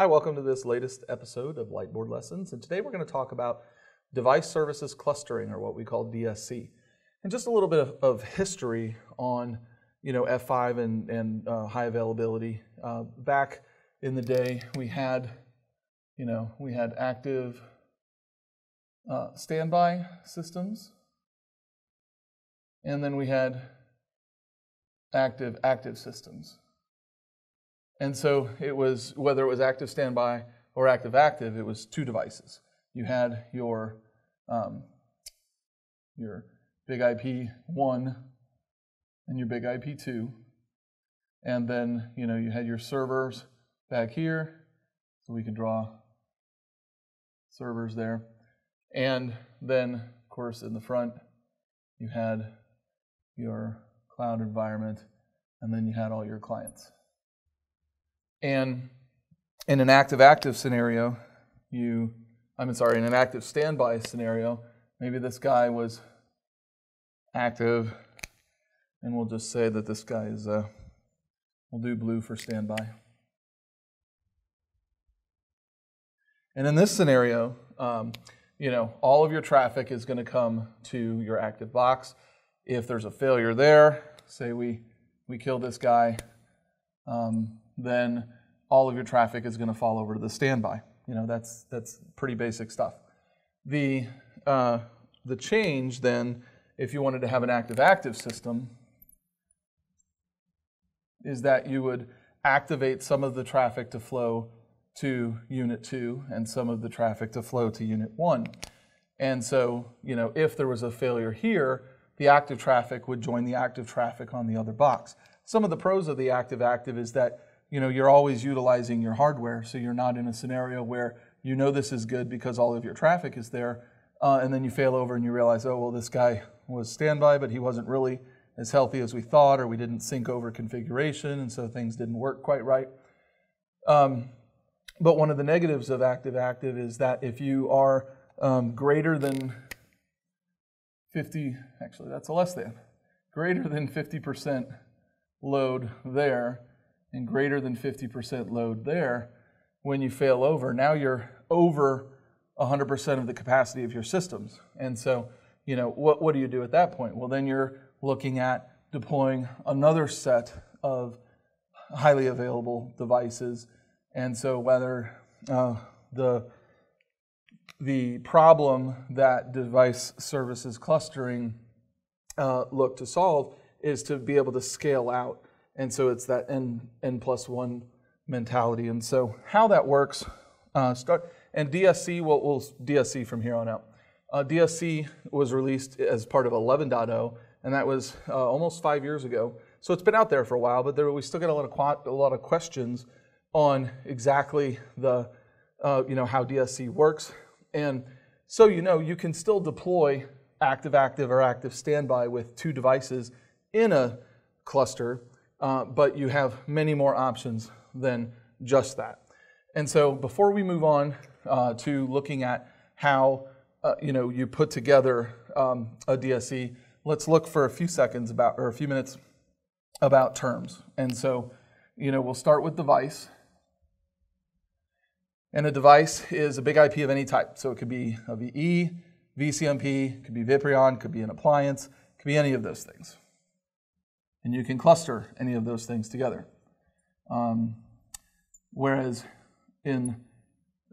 Hi, welcome to this latest episode of Lightboard Lessons. And today we're going to talk about device services clustering, or what we call DSC. And just a little bit of, of history on you know, F5 and, and uh, high availability. Uh, back in the day, we had, you know, we had active uh, standby systems, and then we had active active systems. And so it was, whether it was active standby or active active, it was two devices. You had your, um, your big IP 1 and your big IP 2. And then, you know, you had your servers back here. So we can draw servers there. And then, of course, in the front, you had your cloud environment, and then you had all your clients. And in an active active scenario, you, I'm sorry, in an active standby scenario, maybe this guy was active, and we'll just say that this guy is, uh, we'll do blue for standby. And in this scenario, um, you know, all of your traffic is going to come to your active box. If there's a failure there, say we, we kill this guy, um, then all of your traffic is going to fall over to the standby. You know, that's, that's pretty basic stuff. The, uh, the change then, if you wanted to have an active-active system, is that you would activate some of the traffic to flow to unit 2 and some of the traffic to flow to unit 1. And so, you know, if there was a failure here, the active traffic would join the active traffic on the other box. Some of the pros of the active-active is that you know, you're always utilizing your hardware, so you're not in a scenario where you know this is good because all of your traffic is there, uh, and then you fail over and you realize, oh, well, this guy was standby, but he wasn't really as healthy as we thought, or we didn't sync over configuration, and so things didn't work quite right. Um, but one of the negatives of active-active is that if you are um, greater than 50, actually that's a less than, greater than 50% load there, and greater than 50% load there, when you fail over, now you're over 100% of the capacity of your systems. And so, you know, what, what do you do at that point? Well, then you're looking at deploying another set of highly available devices. And so whether uh, the, the problem that device services clustering uh, look to solve is to be able to scale out and so it's that n, n plus one mentality. And so how that works, uh, start, and DSC, we'll, we'll DSC from here on out. Uh, DSC was released as part of 11.0, and that was uh, almost five years ago. So it's been out there for a while, but there, we still get a lot of a lot of questions on exactly the uh, you know how DSC works. And so you know you can still deploy active active or active standby with two devices in a cluster uh, but you have many more options than just that. And so before we move on uh, to looking at how uh, you know you put together um, a DSC, let's look for a few seconds about or a few minutes about terms. And so you know we'll start with device. And a device is a big IP of any type. So it could be a VE, vCMP, could be Viprion, could be an appliance, could be any of those things. And you can cluster any of those things together. Um, whereas in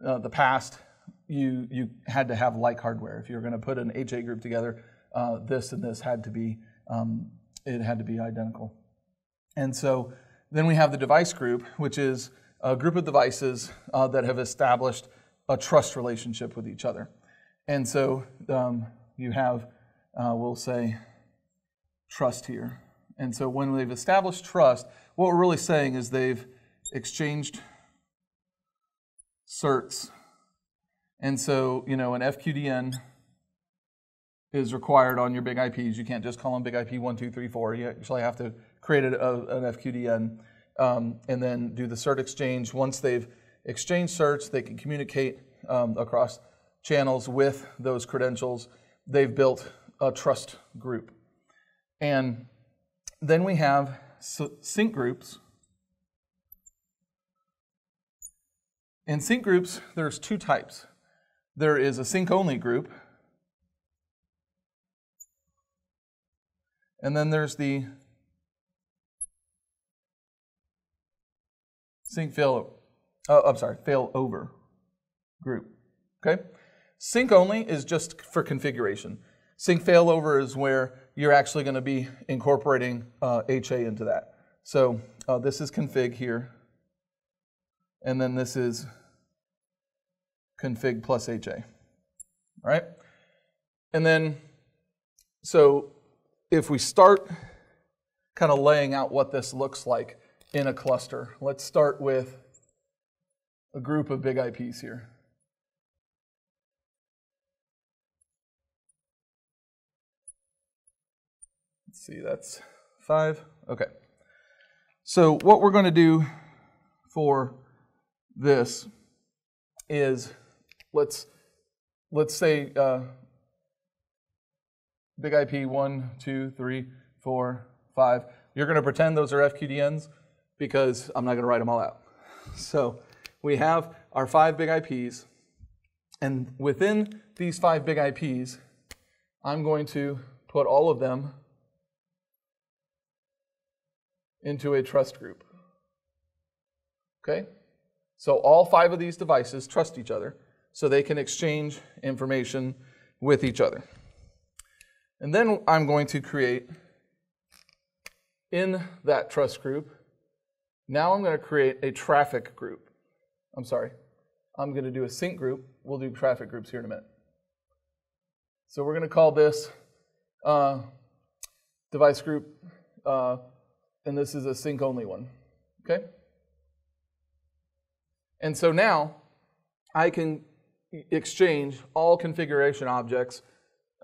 uh, the past, you, you had to have like hardware. If you were going to put an HA group together, uh, this and this had to be, um, it had to be identical. And so then we have the device group, which is a group of devices uh, that have established a trust relationship with each other. And so um, you have, uh, we'll say, trust here. And so when they've established trust, what we're really saying is they've exchanged certs. And so, you know, an FQDN is required on your big IPs. You can't just call them big IP 1, 2, 3, 4. You actually have to create a, an FQDN um, and then do the cert exchange. Once they've exchanged certs, they can communicate um, across channels with those credentials. They've built a trust group. And then we have sync groups. In sync groups, there's two types. There is a sync-only group, and then there's the sync fail, oh, I'm sorry, fail over group. Okay? Sync only is just for configuration. Sync failover is where you're actually going to be incorporating uh, HA into that. So uh, this is config here, and then this is config plus HA. All right? And then, so if we start kind of laying out what this looks like in a cluster, let's start with a group of big IPs here. See, that's five. Okay. So what we're going to do for this is let's let's say uh, big IP one, two, three, four, five. You're going to pretend those are FQDNs because I'm not going to write them all out. So we have our five big IPs, and within these five big IPs, I'm going to put all of them into a trust group. Okay? So all five of these devices trust each other so they can exchange information with each other. And then I'm going to create in that trust group, now I'm going to create a traffic group. I'm sorry, I'm going to do a sync group. We'll do traffic groups here in a minute. So we're going to call this uh, device group uh, and this is a sync only one. Okay? And so now I can exchange all configuration objects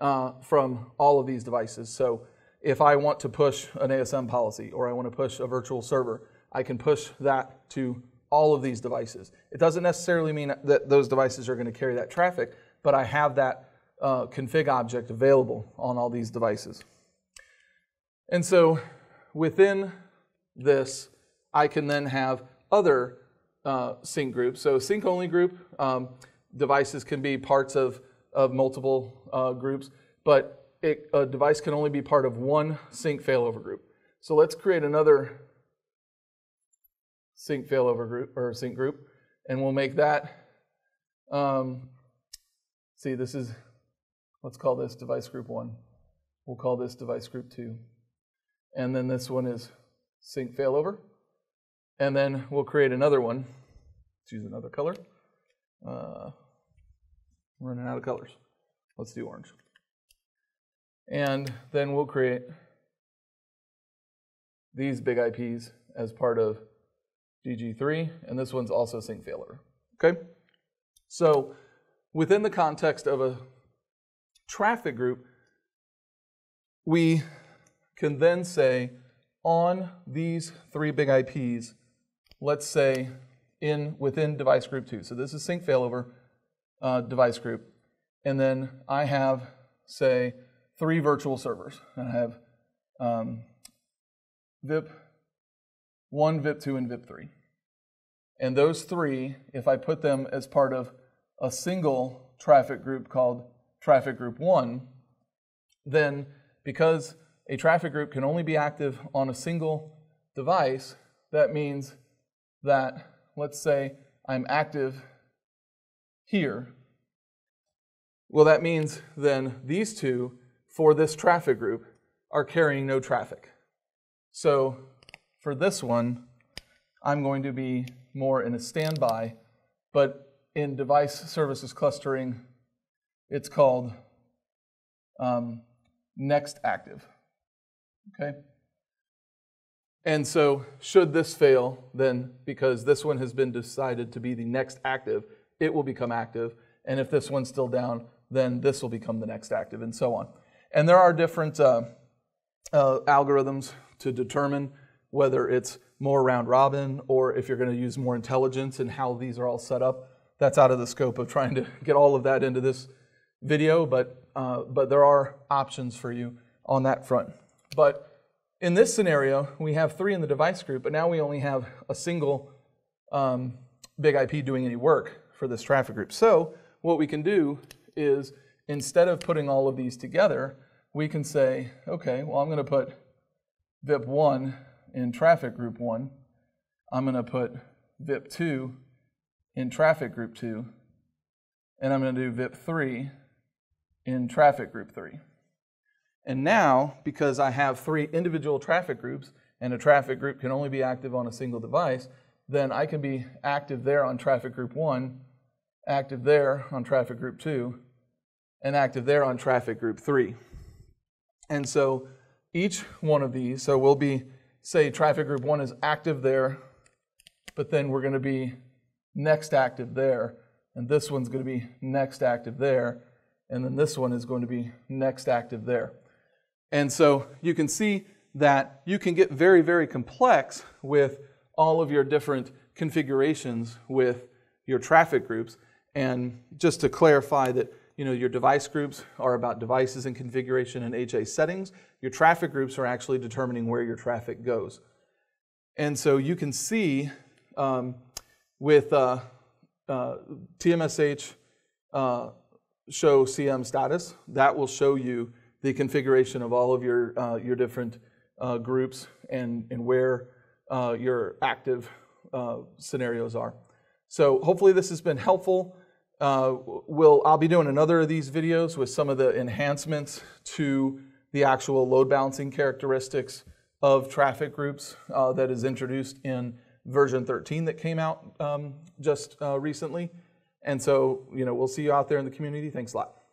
uh, from all of these devices. So if I want to push an ASM policy or I want to push a virtual server, I can push that to all of these devices. It doesn't necessarily mean that those devices are going to carry that traffic, but I have that uh, config object available on all these devices. And so within this, I can then have other uh, sync groups. So sync only group, um, devices can be parts of, of multiple uh, groups, but it, a device can only be part of one sync failover group. So let's create another sync failover group or sync group, and we'll make that. Um, see, this is let's call this device group one. We'll call this device group two, and then this one is sync failover. And then we'll create another one. Let's use another color. Uh, running out of colors. Let's do orange. And then we'll create these big IPs as part of DG3, and this one's also sync failover. Okay? So within the context of a traffic group, we can then say on these three big IPs, let's say in within device group two. So this is sync failover uh, device group. And then I have, say, three virtual servers. And I have um, VIP 1, VIP 2, and VIP 3. And those three, if I put them as part of a single traffic group called traffic group 1, then because a traffic group can only be active on a single device, that means that, let's say, I'm active here. Well, that means then these two, for this traffic group, are carrying no traffic. So for this one, I'm going to be more in a standby, but in device services clustering, it's called um, next active. Okay? And so, should this fail, then because this one has been decided to be the next active, it will become active. And if this one's still down, then this will become the next active, and so on. And there are different uh, uh, algorithms to determine whether it's more round robin or if you're going to use more intelligence and how these are all set up. That's out of the scope of trying to get all of that into this video, but, uh, but there are options for you on that front. But in this scenario, we have three in the device group, but now we only have a single um, big IP doing any work for this traffic group. So what we can do is instead of putting all of these together, we can say, okay, well, I'm going to put VIP1 in traffic group 1. I'm going to put VIP2 in traffic group 2. And I'm going to do VIP3 in traffic group 3. And now, because I have three individual traffic groups, and a traffic group can only be active on a single device, then I can be active there on traffic group 1, active there on traffic group 2, and active there on traffic group 3. And so each one of these, so we'll be, say traffic group 1 is active there, but then we're going to be next active there, and this one's going to be next active there, and then this one is going to be next active there. And so you can see that you can get very, very complex with all of your different configurations with your traffic groups. And just to clarify that you know, your device groups are about devices and configuration and HA settings. Your traffic groups are actually determining where your traffic goes. And so you can see um, with uh, uh, TMSH uh, show CM status, that will show you the configuration of all of your, uh, your different uh, groups and, and where uh, your active uh, scenarios are. So hopefully this has been helpful. Uh, we'll, I'll be doing another of these videos with some of the enhancements to the actual load balancing characteristics of traffic groups uh, that is introduced in version 13 that came out um, just recently. And so, you know, we'll see you out there in the community. Thanks a lot.